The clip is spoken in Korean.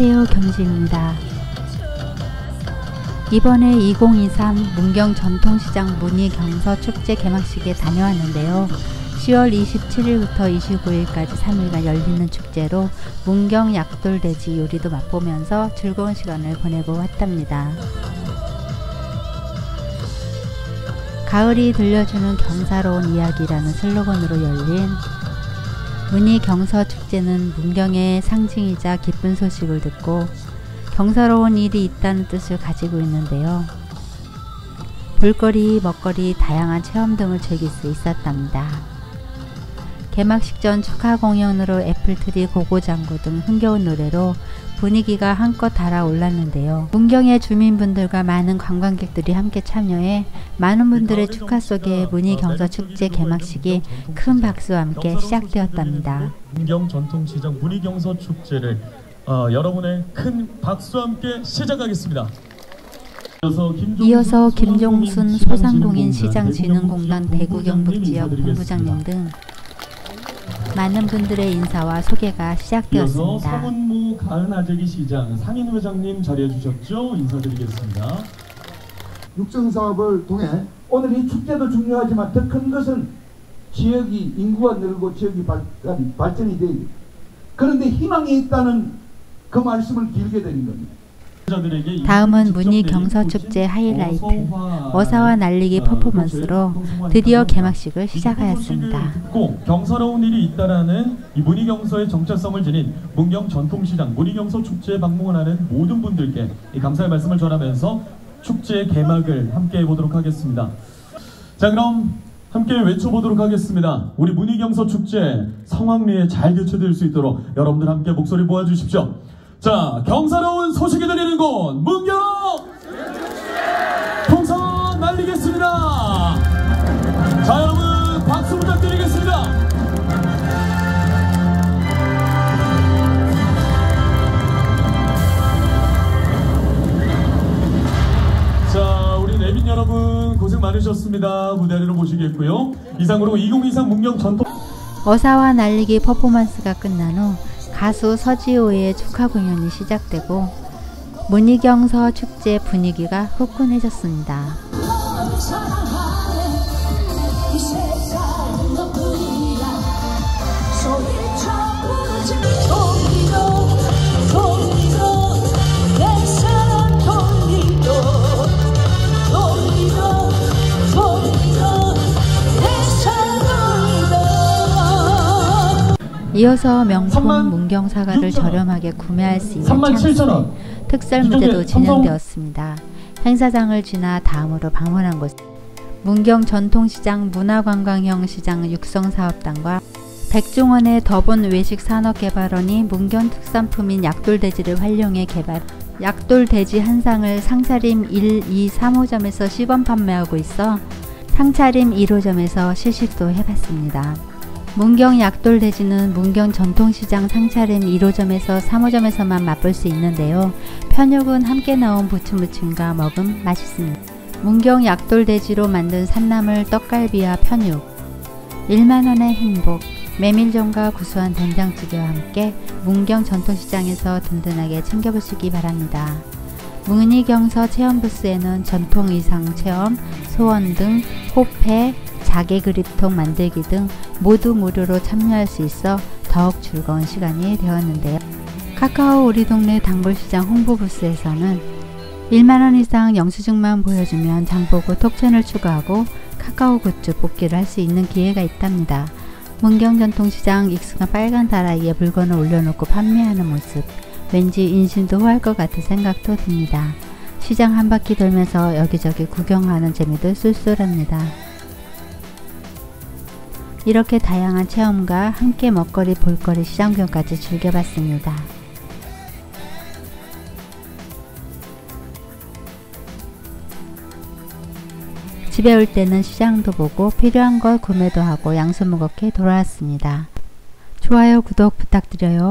안녕하세요 경진입니다. 이번에 2023 문경 전통시장 문희경서 축제 개막식에 다녀왔는데요. 10월 27일부터 29일까지 3일간 열리는 축제로 문경 약돌돼지 요리도 맛보면서 즐거운 시간을 보내고 왔답니다. 가을이 들려주는 경사로운 이야기라는 슬로건으로 열린 문희 경서 축제는 문경의 상징이자 기쁜 소식을 듣고 경사로운 일이 있다는 뜻을 가지고 있는데요. 볼거리, 먹거리, 다양한 체험 등을 즐길 수 있었답니다. 개막식 전 축하 공연으로 애플트리 고고장구 등 흥겨운 노래로 분위기가 한껏 달아올랐는데요. 문경의 주민분들과 많은 관광객들이 함께 참여해 많은 분들의 축하 속에 문희경서 축제 개막식이 큰 박수와 함께 시작되었답니다. 문경 전통시장 문희경서 축제를 어, 여러분의 큰 박수와 함께 시작하겠습니다. 이어서 김종순 소상공인 시장진흥공단 대구 경북 지역 본부장님 등 많은 분들의 인사와 소개가 시작되었습니다. 서문무 가은 아재기 시장 상인 회장님 자리해 주셨죠? 인사드리겠습니다. 육성 사업을 통해 오늘 이 축제도 중요하지만 더 큰 것은 지역이 인구가 늘고 지역이 발, 발전이 되고 그런데 희망이 있다는 그 말씀을 길게 드린 겁니다. 다음은 문희 경서축제 하이라이트 어사와 날리기 퍼포먼스로 드디어 개막식을 시작하였습니다. 경사로운 일이 있다라는 이 문희 경서의 정체성을 지닌 문경 전통시장 문희 경서 축제에 방문하는 모든 분들께 감사의 말씀을 전하면서 축제 개막을 함께 해보도록 하겠습니다. 자 그럼 함께 외쳐보도록 하겠습니다. 우리 문희경서 축제 성황리에 잘 개최될 수 있도록 여러분들 함께 목소리 모아주십시오. 자, 경사로운 소식이 들리는 곳 문경 통성 날리겠습니다. 자, 여러분 박수 부탁드리겠습니다. 자, 우리 내빈 여러분 고생 많으셨습니다. 무대 아래로 모시겠고요. 이상으로 2023 문경 전통 어사와 날리기 퍼포먼스가 끝난 후 가수 서지호의 축하 공연이 시작되고 문희경서 축제 분위기가 후끈해졌습니다. 이어서 명품 문경 사과를 저렴하게 구매할 수 있는 찬스 특설 무대도 진행되었습니다. 행사장을 지나 다음으로 방문한 곳 문경 전통시장 문화관광형 시장 육성사업단과 백종원의 더본 외식산업개발원이 문경 특산품인 약돌돼지를 활용해 개발 약돌돼지 한 상을 상차림 1, 2, 3호점에서 시범 판매하고 있어 상차림 1호점에서 실식도 해봤습니다. 문경 약돌돼지는 문경 전통시장 상차림 1호점에서 3호점에서만 맛볼 수 있는데요. 편육은 함께 나온 부침무침과 먹음 맛있습니다. 문경 약돌돼지로 만든 산나물 떡갈비와 편육 1만원의 행복 메밀전과 구수한 된장찌개와 함께 문경 전통시장에서 든든하게 챙겨보시기 바랍니다. 문희경서 체험부스에는 전통의상 체험, 소원 등 호패, 자개 그립통 만들기 등 모두 무료로 참여할 수 있어 더욱 즐거운 시간이 되었는데요. 카카오 우리 동네 단골시장 홍보부스에서는 1만원 이상 영수증만 보여주면 장보고 톡채널 추가하고 카카오 굿즈 뽑기를 할 수 있는 기회가 있답니다. 문경전통시장 익숙한 빨간 다라이에 물건을 올려놓고 판매하는 모습 왠지 인심도 호할 것 같은 생각도 듭니다. 시장 한 바퀴 돌면서 여기저기 구경하는 재미도 쏠쏠합니다. 이렇게 다양한 체험과 함께 먹거리 볼거리 시장구경까지 즐겨봤습니다. 집에 올 때는 시장도 보고 필요한 걸 구매도 하고 양수 무겁게 돌아왔습니다. 좋아요 구독 부탁드려요.